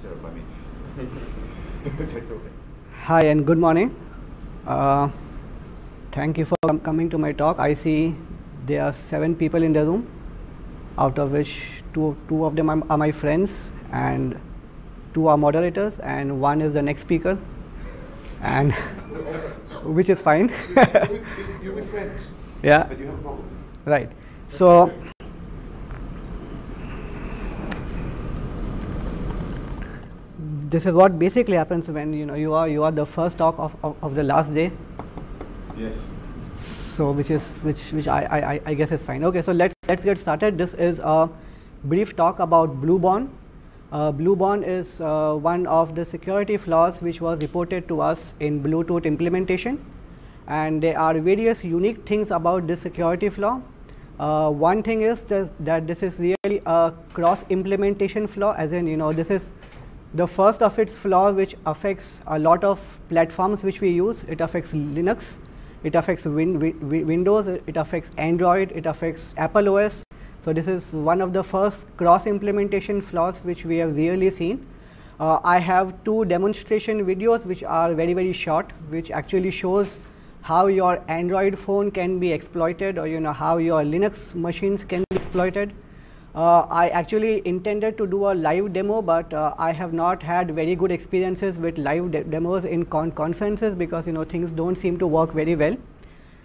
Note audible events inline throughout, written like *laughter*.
just terrify me. *laughs* Hi and good morning. Uh, thank you for com- coming to my talk. I see there are seven people in the room, out of which two, two of them are, are my friends and two are moderators and one is the next speaker and *laughs* which is fine. You're with friends, yeah, but you have a problem. right. So this is what basically happens when you know you are you are the first talk of, of, of the last day Yes. so which is which which I, I, I- guess is fine. Okay, so let's let's get started. This is a brief talk about BlueBorne. Uh, BlueBorne is uh, one of the security flaws which was reported to us in Bluetooth implementation, and there are various unique things about this security flaw. Uh, one thing is that, that this is really a cross implementation flaw, as in you know this is the first of its flaw which affects a lot of platforms which we use. It affects Linux, it affects win- wi- wi- Windows, it affects Android, it affects Apple OS. So this is one of the first cross implementation flaws which we have really seen. Uh, I have two demonstration videos which are very very short, which actually shows how your Android phone can be exploited, or you know how your Linux machines can be exploited. Uh, I actually intended to do a live demo, but uh, I have not had very good experiences with live de- demos in con- conferences because you know things don't seem to work very well.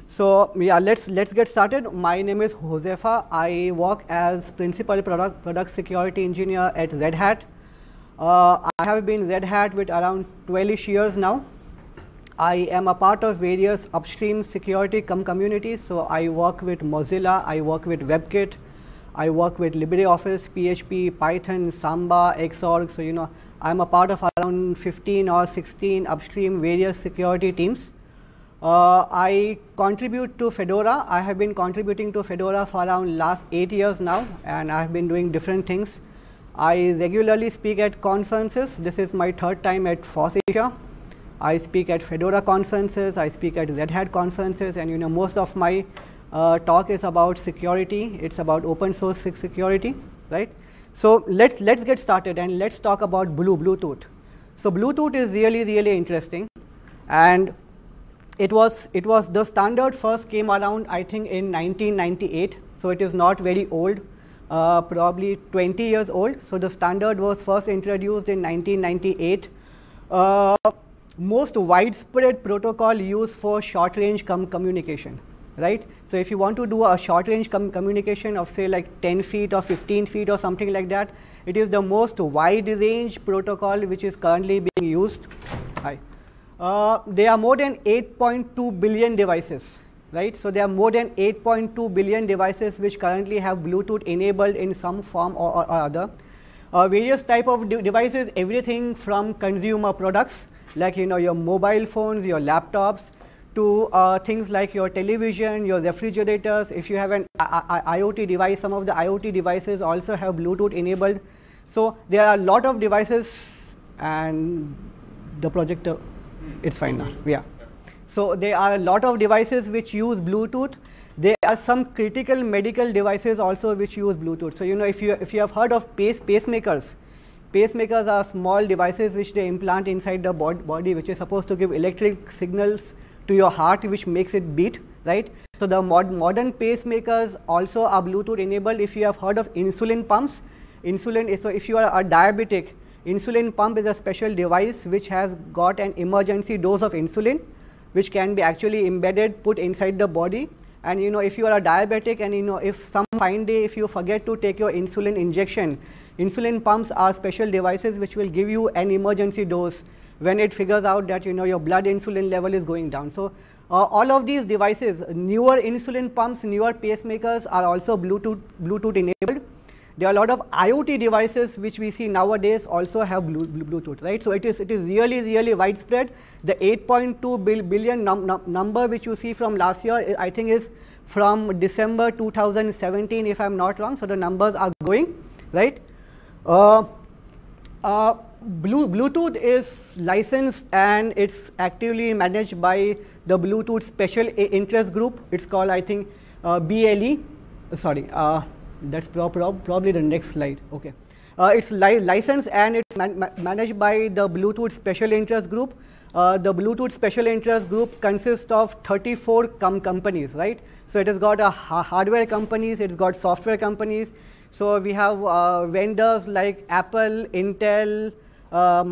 So yeah, let's let's get started. My name is Huzaifa. I work as principal product product security engineer at Red Hat. Uh, I have been Red Hat with around 12 years now. I am a part of various upstream security com- communities. So I work with Mozilla, I work with WebKit, I work with LibreOffice, PHP, Python, Samba, Xorg. So you know I'm a part of around 15 or 16 upstream various security teams. Uh, I contribute to Fedora. I have been contributing to Fedora for around last eight years now, and I have been doing different things. I regularly speak at conferences. This is my third time at FOSS Asia. I speak at Fedora conferences. I speak at Red Hat conferences, and you know most of my uh, talk is about security. It's about open source security, right? So let's let's get started and let's talk about Blue Bluetooth. So Bluetooth is really really interesting, and it was it was the standard first came around I think in 1998. So it is not very old, uh, probably 20 years old. So the standard was first introduced in 1998. Uh, most widespread protocol used for short range com- communication right? So if you want to do a short range com- communication of say like 10 feet or 15 feet or something like that it is the most wide range protocol which is currently being used. Hi. Uh, there are more than 8.2 billion devices right? So there are more than 8.2 billion devices which currently have bluetooth enabled in some form or, or, or other. Uh, various type of de- devices everything from consumer products like you know your mobile phones your laptops to uh, things like your television your refrigerators. If you have an I- I- iot device some of the iot devices also have bluetooth enabled. So there are a lot of devices and the projector it's fine now. Yeah. So there are a lot of devices which use Bluetooth. There are some critical medical devices also which use Bluetooth. So you know if you if you have heard of pace pacemakers, pacemakers are small devices which they implant inside the bod- body which is supposed to give electric signals to your heart which makes it beat, right? So the mod- modern pacemakers also are Bluetooth enabled. If you have heard of insulin pumps, insulin is so if you are a diabetic, insulin pump is a special device which has got an emergency dose of insulin which can be actually embedded put inside the body and you know if you are a diabetic and you know if some fine day if you forget to take your insulin injection insulin pumps are special devices which will give you an emergency dose when it figures out that you know your blood insulin level is going down so uh, all of these devices newer insulin pumps newer pacemakers are also bluetooth bluetooth enabled there are a lot of IoT devices which we see nowadays also have Blu- Blu- Bluetooth, right? So it is it is really really widespread. The 8.2 bil- billion num- num- number which you see from last year, I I think is from December 2017, if I'm not wrong. So the numbers are going, right? Uh, uh, Bluetooth is licensed and it's actively managed by the Bluetooth Special Interest Group. It's called, I think, uh, BLE. Sorry, uh, that's pro- pro- probably the next slide. Okay. Uh, it's li licensed and it's man ma managed by the Bluetooth Special Interest Group. Uh, the Bluetooth Special Interest Group consists of 34 com companies, right? So it has got a ha hardware companies, it's got software companies. So we have uh, vendors like Apple, Intel,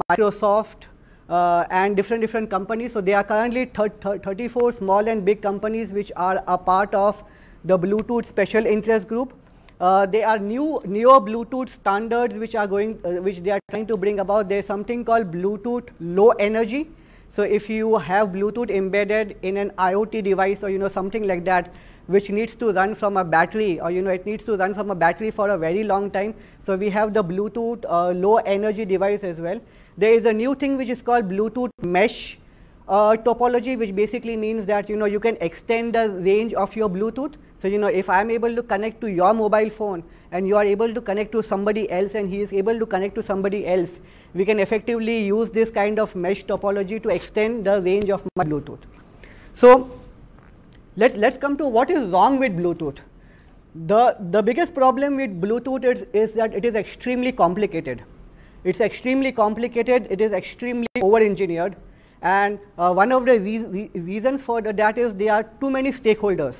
Microsoft, uh, and different different companies. So they are currently 34 small and big companies which are a part of the Bluetooth Special Interest Group. Uh, they are new newer Bluetooth standards which are going, uh, which they are trying to bring about. There is something called Bluetooth Low Energy. So if you have Bluetooth embedded in an IoT device or you know something like that, which needs to run from a battery or you know it needs to run from a battery for a very long time. So we have the Bluetooth uh, low energy device as well. There is a new thing which is called Bluetooth mesh uh, topology, which basically means that you know you can extend the range of your Bluetooth. So you know if I'm able to connect to your mobile phone and you are able to connect to somebody else and he is able to connect to somebody else, we can effectively use this kind of mesh topology to extend the range of my Bluetooth. So let's let's come to what is wrong with Bluetooth. The the biggest problem with Bluetooth is, is that it is extremely complicated. It's extremely complicated. It is extremely over-engineered. And uh, one of the re reasons for that is there are too many stakeholders,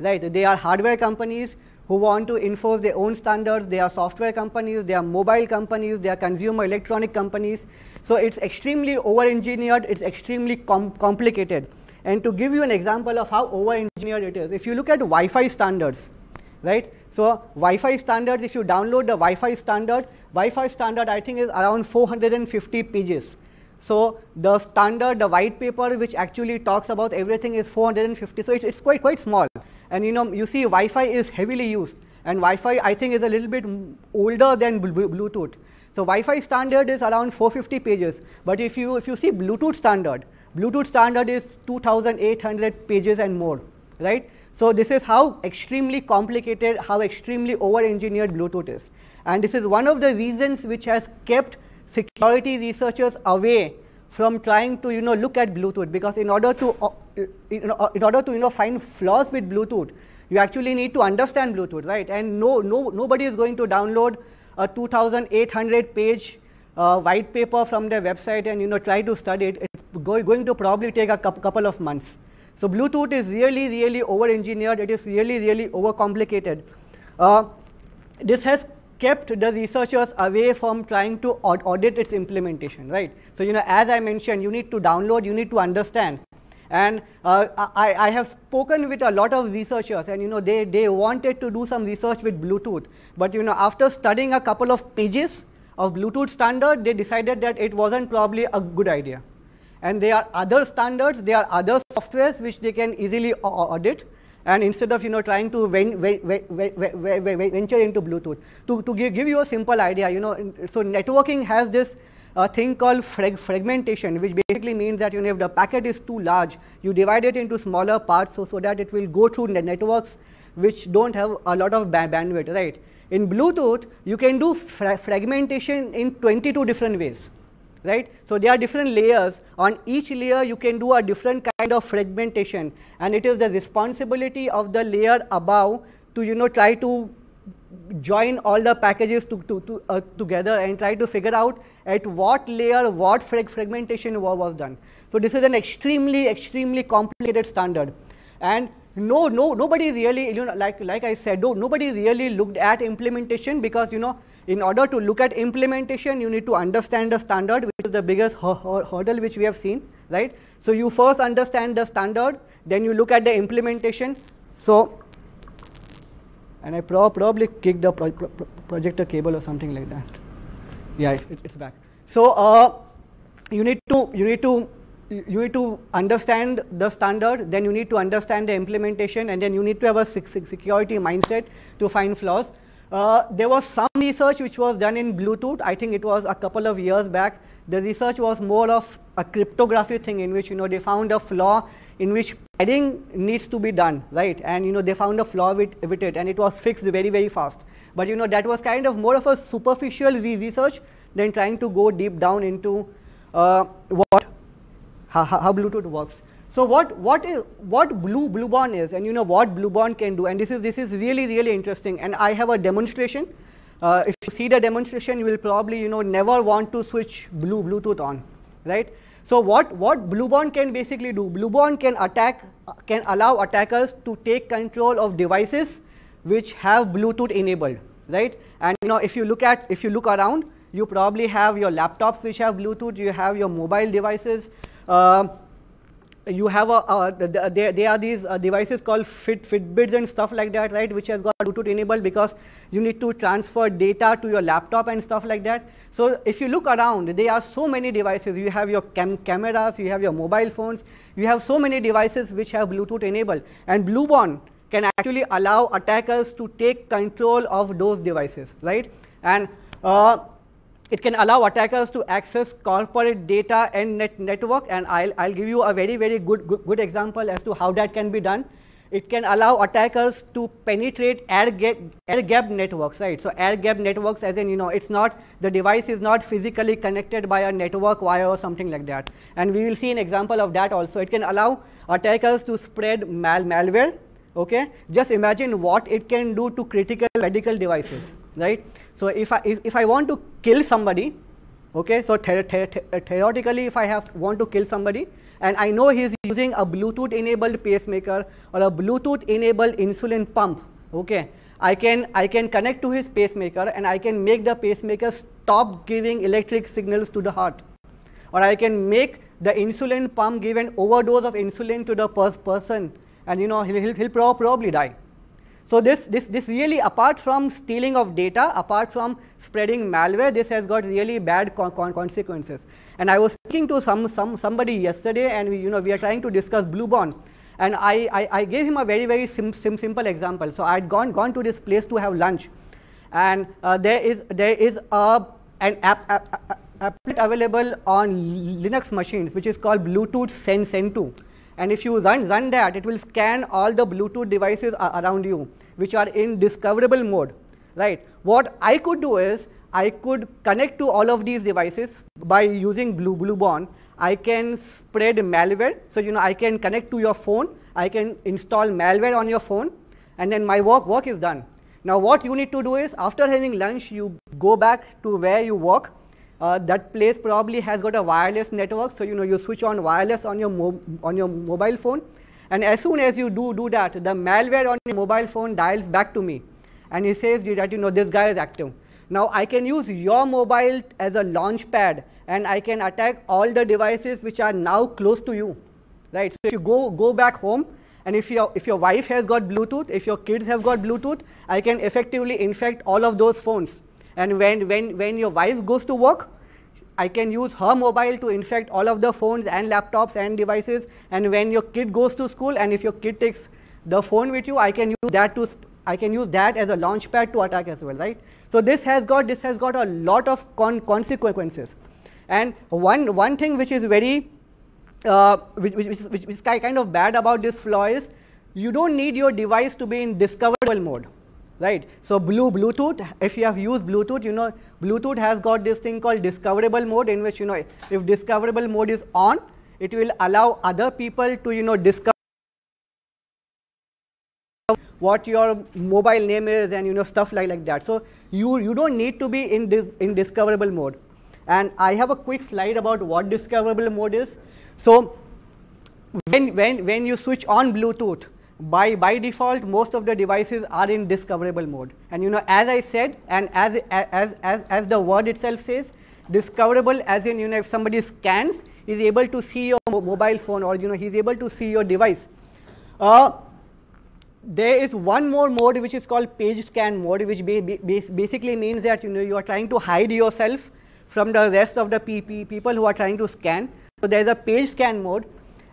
right? They are hardware companies who want to enforce their own standards. They are software companies. They are mobile companies. They are consumer electronic companies. So it's extremely over-engineered. It's extremely com complicated. And to give you an example of how over-engineered it is, if you look at Wi-Fi standards, right? So Wi-Fi standards, if you download the Wi-Fi standard, Wi-Fi standard I think is around 450 pages. So the standard, the white paper which actually talks about everything is 450. So it's, it's quite quite small. And you know you see Wi-Fi is heavily used, and Wi-Fi I think is a little bit older than Bluetooth. So Wi-Fi standard is around 450 pages. But if you if you see Bluetooth standard, Bluetooth standard is 2,800 pages and more, right? So this is how extremely complicated, how extremely over-engineered Bluetooth is. And this is one of the reasons which has kept security researchers away from trying to you know look at Bluetooth because in order to uh, uh, in order to you know find flaws with Bluetooth, you actually need to understand Bluetooth, right? And no no nobody is going to download a 2,800 page uh, white paper from their website and you know try to study it. It's go, going to probably take a couple of months. So Bluetooth is really really over engineered. It is really really over complicated. Uh, this has kept the researchers away from trying to audit its implementation, right? So, you know, as I mentioned, you need to download, you need to understand. And uh, I, I, have spoken with a lot of researchers and, you know, they, they wanted to do some research with Bluetooth. But, you know, after studying a couple of pages of Bluetooth standard, they decided that it wasn't probably a good idea. And there are other standards, there are other softwares which they can easily audit and instead of you know trying to ven ven ven venture into Bluetooth. To, to give, give you a simple idea, you know, so networking has this uh, thing called frag fragmentation, which basically means that you know if the packet is too large, you divide it into smaller parts so, so that it will go through networks which don't have a lot of ba bandwidth, right? In Bluetooth, you can do fra fragmentation in 22 different ways right? So there are different layers. On each layer, you can do a different kind of fragmentation, and it is the responsibility of the layer above to you know try to join all the packages to, to, to uh, together and try to figure out at what layer what frag fragmentation was done. So this is an extremely extremely complicated standard, and no no nobody really you know like like I said no, nobody really looked at implementation because you know in order to look at implementation, you need to understand the standard, which is the biggest hurdle which we have seen, right? So you first understand the standard, then you look at the implementation. So, and I pro probably kicked the pro pro projector cable or something like that. Yeah, it, it's back. So uh, you need to you need to you need to understand the standard, then you need to understand the implementation, and then you need to have a security mindset to find flaws. Uh, there was some research which was done in Bluetooth. I think it was a couple of years back. The research was more of a cryptography thing in which you know they found a flaw in which padding needs to be done, right? And you know they found a flaw with, with it, and it was fixed very very fast. But you know that was kind of more of a superficial research than trying to go deep down into uh, what how, how Bluetooth works. So what what is what blue BlueBorne is, and you know what BlueBorne can do, and this is this is really really interesting. And I have a demonstration. uh, if you see the demonstration, you will probably you know never want to switch blue Bluetooth on, right? So what what BlueBorne can basically do? BlueBorne can attack can allow attackers to take control of devices which have Bluetooth enabled, right? And you know if you look at if you look around, you probably have your laptops which have Bluetooth, you have your mobile devices. Uh, you have a, there, there are these uh, devices called Fit, Fitbits and stuff like that, right, which has got Bluetooth enabled because you need to transfer data to your laptop and stuff like that. So if you look around, there are so many devices. You have your cam cameras, you have your mobile phones, you have so many devices which have Bluetooth enabled. And BlueBorne can actually allow attackers to take control of those devices, right? And uh, it can allow attackers to access corporate data and net network and I'll, I'll give you a very very good, good, good example as to how that can be done. It can allow attackers to penetrate air gap, air gap networks, right? So air gap networks as in, you know, it's not, the device is not physically connected by a network wire or something like that. And we will see an example of that also. It can allow attackers to spread mal malware, okay? Just imagine what it can do to critical medical devices, right? So if I, if, if I want to kill somebody, okay, so theoretically if I have want to kill somebody and I know he is using a Bluetooth enabled pacemaker or a Bluetooth enabled insulin pump, okay, I can, I can connect to his pacemaker and I can make the pacemaker stop giving electric signals to the heart. Or I can make the insulin pump give an overdose of insulin to the pers person and you know he'll, he'll, he'll probably die. So this, this, this really, apart from stealing of data, apart from spreading malware, this has got really bad con con consequences. And I was speaking to some, some somebody yesterday, and we, you know, we are trying to discuss BlueBorne. And I, I, I gave him a very, very sim, sim, simple example. So I had gone, gone to this place to have lunch. And uh, there is, there is a, an app, app, app available on Linux machines, which is called Bluetooth Send Send 2 and if you run, run that, it will scan all the Bluetooth devices around you, which are in discoverable mode, right? What I could do is, I could connect to all of these devices by using Blue BlueBorne. I can spread malware. So, you know, I can connect to your phone. I can install malware on your phone and then my work, work is done. Now, what you need to do is after having lunch, you go back to where you work uh, that place probably has got a wireless network. So, you know, you switch on wireless on your, on your mobile phone. And as soon as you do, do that, the malware on your mobile phone dials back to me. And he says that, you know, this guy is active. Now, I can use your mobile as a launch pad and I can attack all the devices which are now close to you, right? So, if you go, go back home and if your, if your wife has got Bluetooth, if your kids have got Bluetooth, I can effectively infect all of those phones and when, when, when your wife goes to work, I can use her mobile to infect all of the phones and laptops and devices. And when your kid goes to school and if your kid takes the phone with you, I can use that to I can use that as a launch pad to attack as well, right? So this has got this has got a lot of con consequences. And one one thing which is very uh, which, which, which, which is kind of bad about this flaw is you don't need your device to be in discoverable mode right? So blue Bluetooth, if you have used Bluetooth, you know, Bluetooth has got this thing called discoverable mode in which, you know, if discoverable mode is on, it will allow other people to, you know, discover what your mobile name is and, you know, stuff like, like that. So you, you don't need to be in, dis in discoverable mode. And I have a quick slide about what discoverable mode is. So when, when, when you switch on Bluetooth, by, by default, most of the devices are in discoverable mode. And you know, as I said, and as, as, as, as the word itself says, discoverable as in, you know, if somebody scans, is able to see your mobile phone or, you know, he's able to see your device. Uh, there is one more mode which is called page scan mode, which ba basically means that, you know, you are trying to hide yourself from the rest of the people who are trying to scan. So there is a page scan mode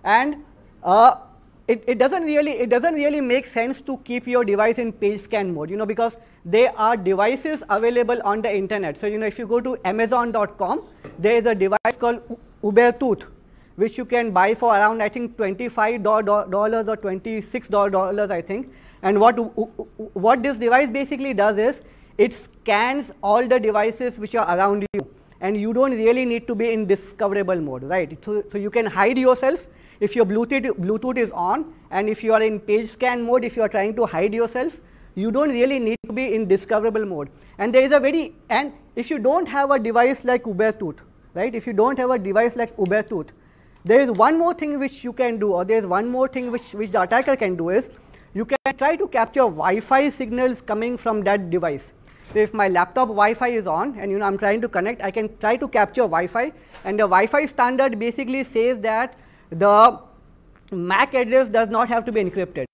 and uh, it, it doesn't really it doesn't really make sense to keep your device in page scan mode you know because there are devices available on the internet. So you know if you go to amazon.com there is a device called ubertooth which you can buy for around i think 25 dollars or 26 dollars i think. And what what this device basically does is it scans all the devices which are around you. And you don't really need to be in discoverable mode right? So, so you can hide yourself if your Bluetooth, Bluetooth is on and if you are in page scan mode, if you are trying to hide yourself, you don't really need to be in discoverable mode. And there is a very, and if you don't have a device like Ubertooth, right, if you don't have a device like Ubertooth, there is one more thing which you can do, or there is one more thing which, which the attacker can do is, you can try to capture Wi-Fi signals coming from that device. So if my laptop Wi-Fi is on and you know I'm trying to connect, I can try to capture Wi-Fi and the Wi-Fi standard basically says that the MAC address does not have to be encrypted,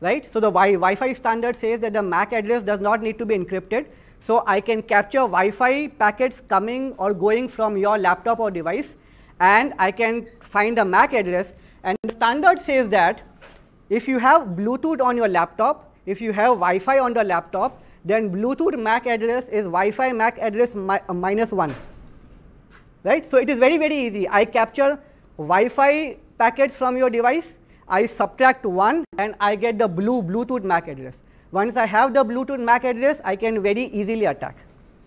right? So the wi fi standard says that the MAC address does not need to be encrypted. So I can capture Wi-Fi packets coming or going from your laptop or device and I can find the MAC address and the standard says that if you have Bluetooth on your laptop, if you have Wi-Fi on the laptop, then Bluetooth MAC address is Wi-Fi MAC address mi minus 1. Right? So it is very, very easy. I capture Wi-Fi packets from your device, I subtract 1 and I get the blue Bluetooth MAC address. Once I have the Bluetooth MAC address, I can very easily attack.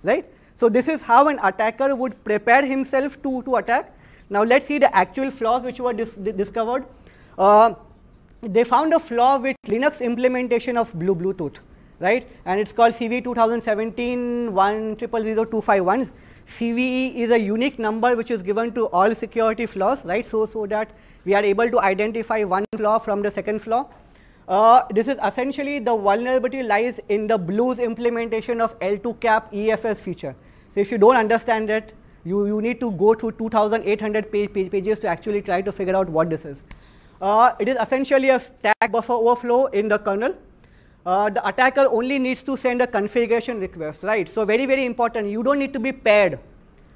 Right? So this is how an attacker would prepare himself to, to attack. Now let's see the actual flaws which were dis discovered. Uh, they found a flaw with Linux implementation of Blue Bluetooth, right? And it's called CV 2017 1000251. CVE is a unique number which is given to all security flaws, right? So, so that we are able to identify one flaw from the second flaw. Uh, this is essentially the vulnerability lies in the BlueZ implementation of L2CAP EFS feature. So if you don't understand it, you, you need to go to 2800 page, page, pages to actually try to figure out what this is. Uh, it is essentially a stack buffer overflow in the kernel. Uh, the attacker only needs to send a configuration request, right? So very, very important. You don't need to be paired.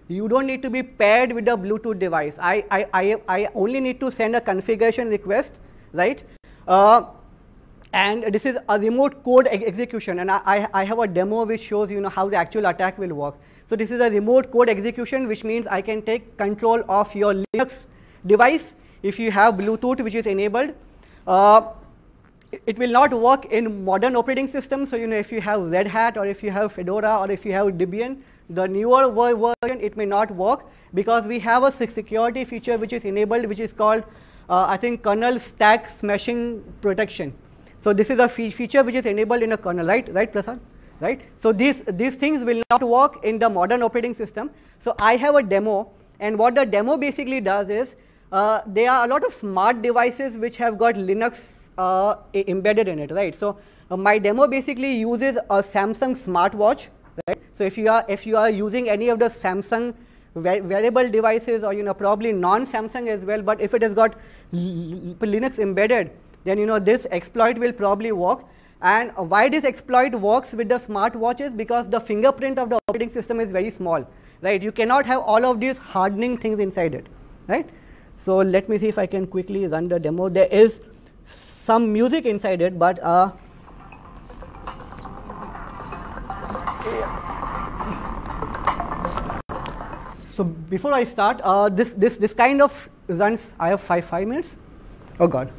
You don't need to be paired with the Bluetooth device. I, I, I, I only need to send a configuration request, right? Uh, and this is a remote code ex execution. And I, I have a demo which shows you know how the actual attack will work. So this is a remote code execution, which means I can take control of your Linux device if you have Bluetooth which is enabled. Uh, it will not work in modern operating systems. So, you know, if you have Red Hat or if you have Fedora or if you have Debian, the newer version, it may not work because we have a security feature which is enabled, which is called, uh, I think, kernel stack smashing protection. So this is a fe feature which is enabled in a kernel, right? Right, Prasad? Right? So these, these things will not work in the modern operating system. So I have a demo, and what the demo basically does is, uh, there are a lot of smart devices which have got Linux uh, embedded in it, right? So uh, my demo basically uses a Samsung smartwatch, right? So if you are if you are using any of the Samsung wearable devices or you know probably non-Samsung as well, but if it has got Linux embedded, then you know this exploit will probably work. And why this exploit works with the smartwatches because the fingerprint of the operating system is very small, right? You cannot have all of these hardening things inside it, right? So let me see if I can quickly run the demo. There is some music inside it, but uh, so before I start, uh, this this this kind of runs. I have five five minutes. Oh God.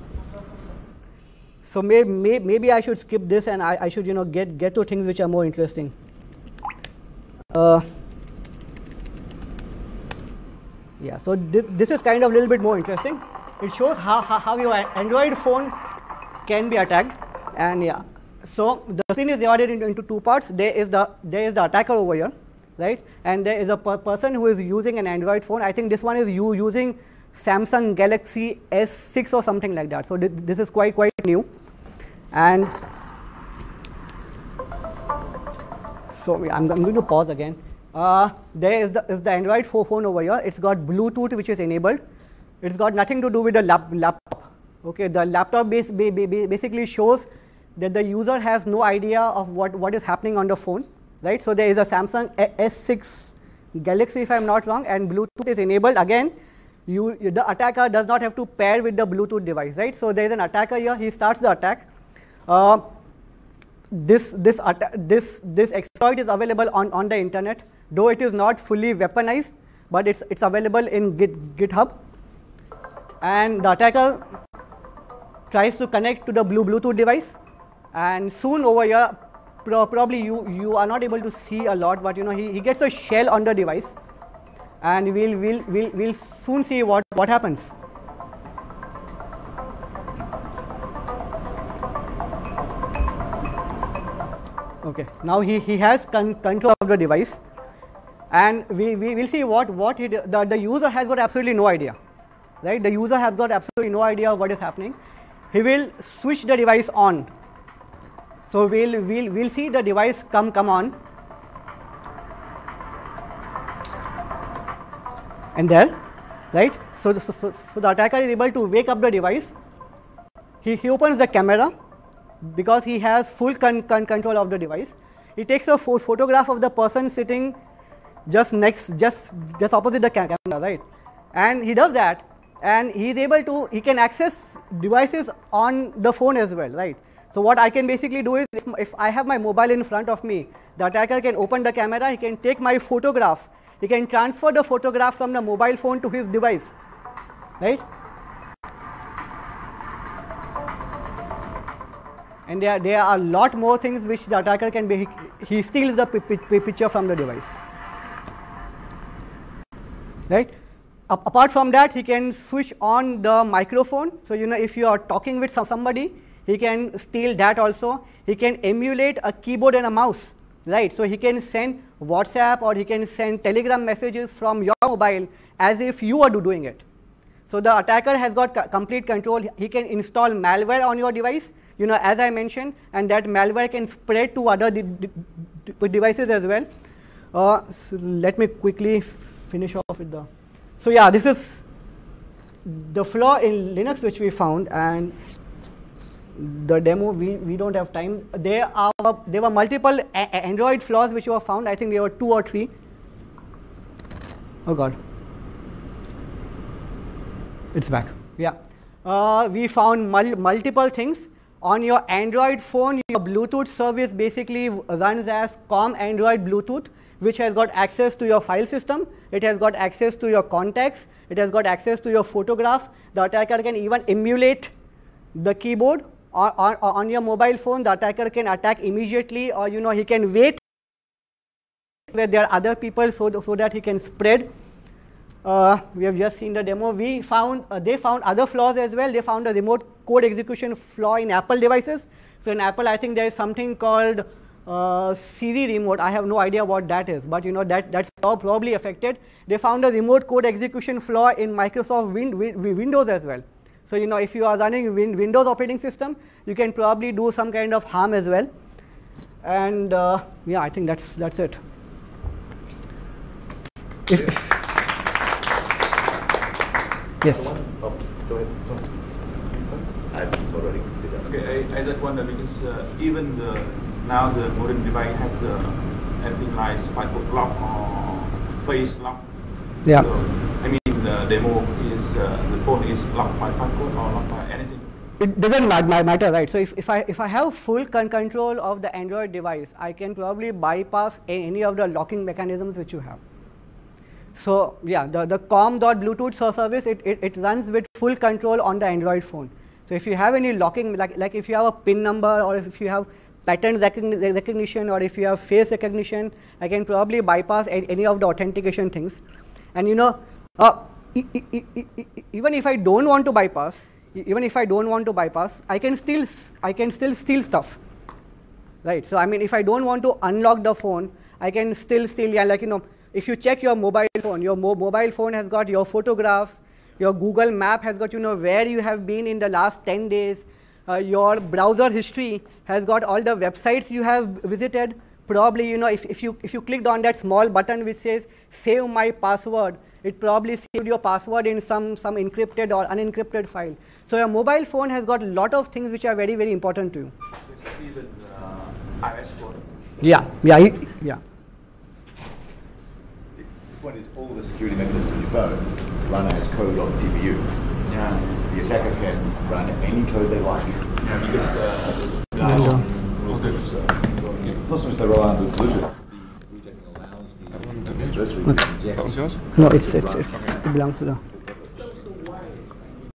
So may, may, maybe I should skip this and I, I should you know get get to things which are more interesting. Uh, yeah, so th this is kind of a little bit more interesting. It shows how, how, how your Android phone can be attacked. And yeah, so the screen is divided into, into two parts. There is the there is the attacker over here, right? And there is a per person who is using an Android phone. I think this one is you using Samsung Galaxy S6 or something like that. So th this is quite quite new. And so I'm, I'm going to pause again. Uh, there is the, is the Android phone over here. It's got Bluetooth which is enabled. It's got nothing to do with the lap laptop. Okay, the laptop basically shows that the user has no idea of what, what is happening on the phone, right? So there is a Samsung S6 Galaxy if I'm not wrong and Bluetooth is enabled. Again, you, the attacker does not have to pair with the Bluetooth device, right? So there is an attacker here, he starts the attack. Uh, this, this, this, this exploit is available on, on the internet though it is not fully weaponized, but it's, it's available in Git, GitHub. And the attacker tries to connect to the blue Bluetooth device. And soon over here, pro probably you, you are not able to see a lot, but you know, he, he gets a shell on the device. And we'll, we'll, we'll, we'll soon see what, what happens. Okay, now he, he has con- control of the device and we, we will see what, what he, the, the user has got absolutely no idea. Right? The user has got absolutely no idea what is happening. He will switch the device on. So we'll, we'll, we'll see the device come, come on. And there, right? So the, so, so the attacker is able to wake up the device. He, he opens the camera because he has full con- con- control of the device. He takes a pho- photograph of the person sitting just next, just just opposite the ca- camera, right? And he does that, and he is able to he can access devices on the phone as well, right? So what I can basically do is if, if I have my mobile in front of me, the attacker can open the camera, he can take my photograph, he can transfer the photograph from the mobile phone to his device, right? and there, there are a lot more things which the attacker can be he, steals the pi- pi- pi- picture from the device right apart from that he can switch on the microphone so you know if you are talking with some, somebody he can steal that also he can emulate a keyboard and a mouse right so he can send whatsapp or he can send telegram messages from your mobile as if you are doing it so the attacker has got complete control. He can install malware on your device, you know, as I mentioned, and that malware can spread to other de- de- devices as well. Uh, so let me quickly finish off with the. So yeah, this is the flaw in Linux which we found, and the demo we, we don't have time. There are there were multiple Android flaws which were found. I think there were two or three. Oh God. It's back. Yeah. Uh, we found mul- multiple things. On your Android phone, your Bluetooth service basically runs as COM Android Bluetooth, which has got access to your file system. It has got access to your contacts. It has got access to your photograph. The attacker can even emulate the keyboard on, on, on your mobile phone. The attacker can attack immediately, or you know he can wait where there are other people so, th- so that he can spread uh, we have just seen the demo. We found uh, they found other flaws as well. They found a remote code execution flaw in Apple devices. So in Apple, I think there is something called uh, Siri remote. I have no idea what that is, but you know that that's probably affected. They found a remote code execution flaw in Microsoft win- win- Windows as well. So you know if you are running win- Windows operating system, you can probably do some kind of harm as well. And uh, yeah, I think that's that's it. If, if yes. Oh, go ahead. Sorry. I've already. Okay, I, I just wonder because uh, even the now the modern device has the everything like password lock or face lock. Yeah. So, I mean the demo is uh, the phone is locked by password or locked by anything. it doesn't ma- ma- matter, right? So if, if I if I have full con- control of the Android device, I can probably bypass any of the locking mechanisms which you have. So yeah, the the com.bluetooth ser- service it, it, it runs with full control on the Android phone. So if you have any locking, like like if you have a PIN number or if you have pattern recogni- recognition or if you have face recognition, I can probably bypass any of the authentication things. And you know, uh, e- e- e- even if I don't want to bypass, even if I don't want to bypass, I can still I can still steal stuff right so i mean if i don't want to unlock the phone i can still steal yeah like you know if you check your mobile phone your mo- mobile phone has got your photographs your google map has got you know where you have been in the last 10 days uh, your browser history has got all the websites you have visited probably you know if, if you if you clicked on that small button which says save my password it probably saved your password in some some encrypted or unencrypted file so your mobile phone has got a lot of things which are very very important to you It's even uh, yeah, yeah, it- yeah. The point is, all the security mechanisms in your phone run as code on CPU. Yeah. The attacker can run any code they like. Yeah, because uh, the There you go. Bluetooth, So, it's not so much they roll out with Bluetooth. The bootjacking allows the adversary to inject No, it's, it's, it belongs to the.